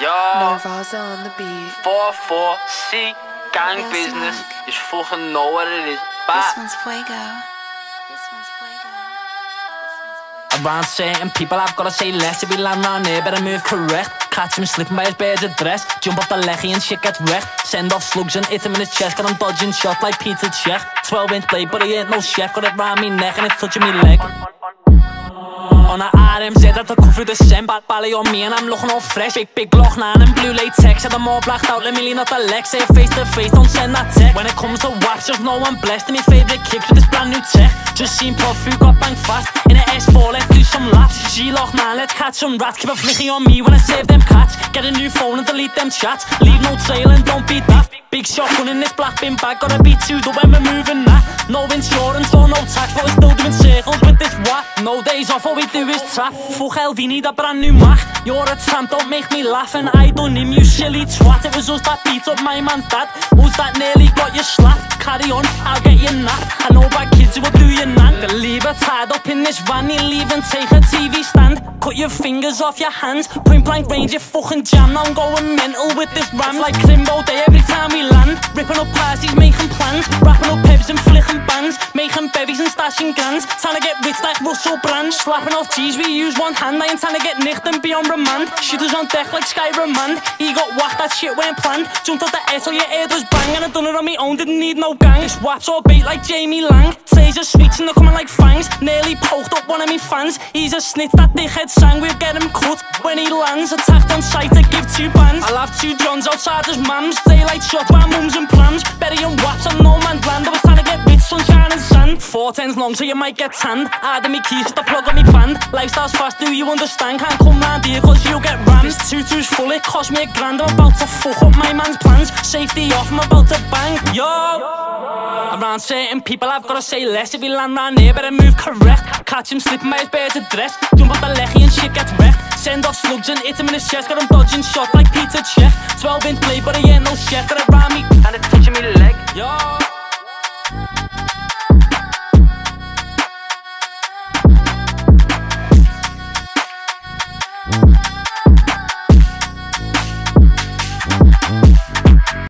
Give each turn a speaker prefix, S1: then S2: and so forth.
S1: Yo,
S2: Narvaza er on the beat.
S1: 4-4-C, gang
S2: Yes, er
S1: business.
S2: Mac.
S1: You fucking know what it is.
S2: This
S1: Bye.
S2: one's fuego. This one's fuego. This one's fuego.
S3: Around certain people, I've gotta say less. If we land round here, better move correct. Catch him slipping by his bear's address. Jump off the leggy and shit gets wrecked. Send off slugs and hit him in his chest. Got him dodging shots like Peter Cech. 12 inch blade, but he ain't no chef. Got it round me neck and it's touching me leg. On a RMZ that I come through the sand Bad ballet on me and I'm looking all fresh. Big, big Glock 9 and blue latex Had them all blacked out, let me lean out the legs Say face to face, don't send that text. When it comes to wax, just know I'm blessed. And my favourite kicks with this brand new tech. Just seen Puff who got banged fast. In a S4, let's do some laps. Glock 9, let's catch some rats. Keep a flicky on me when I save them cats. Get a new phone and delete them chats. Leave no trail and don't be daft. Big shotgun in this black bin bag. Gotta be two the when we're moving that No insurance or no tax But we're still doing circles No days off, all we do is trap Fuck hell, we need a brand new Mac You're a tramp, don't make me laugh And I don't him, you silly twat. It was us that beat up my man's dad Who's that nearly got you slapped? Carry on, I'll get you napped I know bad kids who will do you nan leave her tied up in this van You leave and take a TV stand. Cut your fingers off your hands. Point blank range, you fucking jam. Now I'm going mental with this ram Like Crimbo Day every time we land. Ripping up parties, making plans. Wrapping up pebs and flicking bands. Making bevies and stashing grands Trying to get rich like Russell Brand Slapping off cheese, we use one hand. I ain't trying to get nicked and be on remand. Shooters on deck like Sky Remand He got whacked, that shit went planned. Jumped off the air till your ear was bang And I done it on me own, didn't need no gang. It's waps all bait like Jamie Laing. Taser sweets and they're coming like fangs. Nearly poked up one of me fans. He's a snitch, that dickhead sang. We'll get him cut when he lands. Attacked on sight to give two bands. I'll have two Johns outside his mams. Daylight shot by mums and plans tens long so you might get tanned Add me keys to the plug on me band Lifestyle's fast, do you understand? Can't come round here cause you get rammed This tutu's full, it cost me a grand I'm about to fuck up my man's plans Safety off, I'm about to bang Yo! Around certain people, I've gotta say less. If you land round here, better move correct. Catch him slipping by his bear's address. Jump off the leggy and shit gets wrecked. Send off slugs and hit him in his chest. Got him dodging shots like Peter Check. 12 inch blade, but he ain't no chef. Got it round me